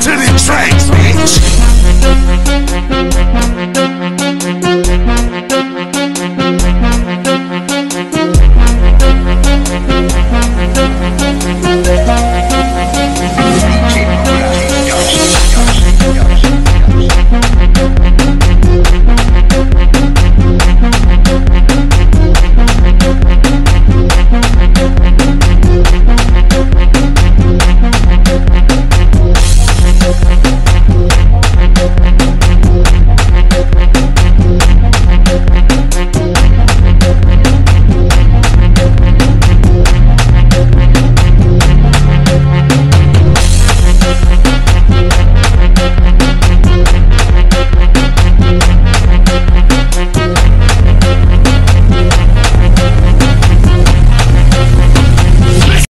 to the tracks.